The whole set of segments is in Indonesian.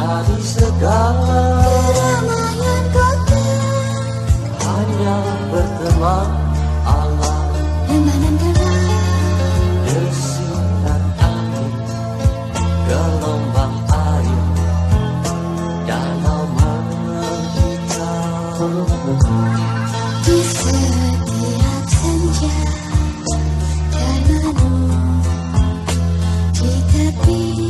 Dari segala keramaian kota. Hanya berteman alam. Remanan Desiran angin Gelombang air. Danau menghitam Di setiap senja Termenung Di tepi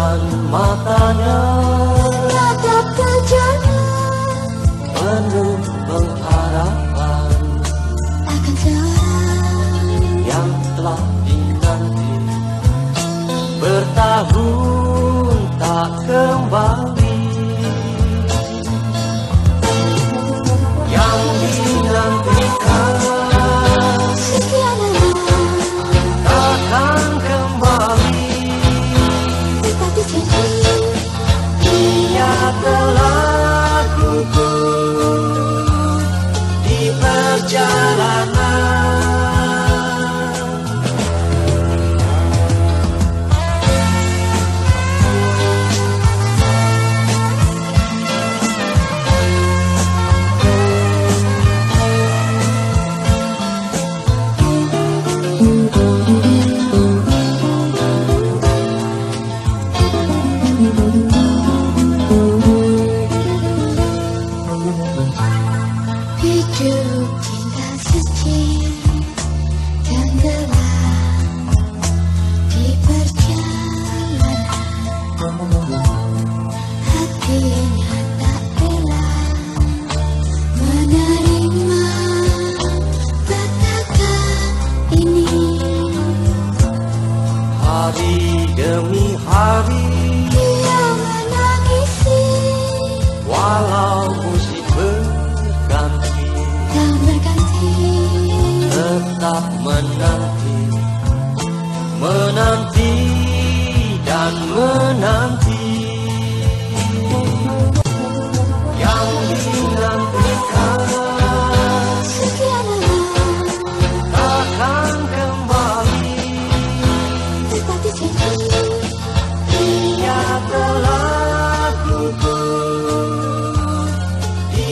Pandangan matanya. Ke jana Penuh pengharapan Akan seorang Yang telah dinanti. Bertahun tak kembali Telah gugur di perjalanan Hari demi hari. Dia menangisi Walau musik berganti Tak berganti. Tetap menanti Menanti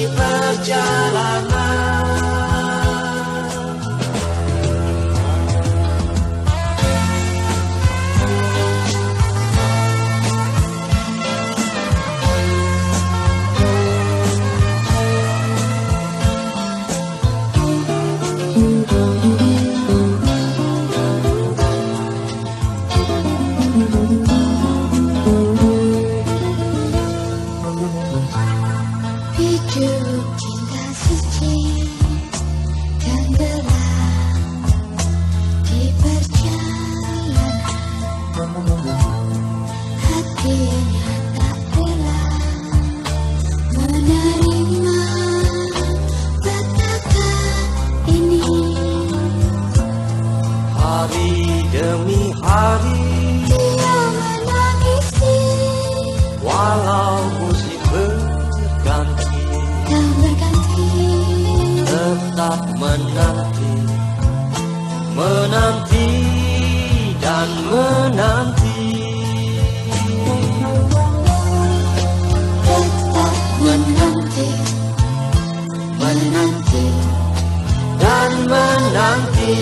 perjalanan Hidup cinta suci Tenggelam di perjalanan Hatinya tak rela Menerima petaka ini Hari demi hari Dia menangisi Walau Menanti dan menanti. Tetap menanti. Menanti. Dan menanti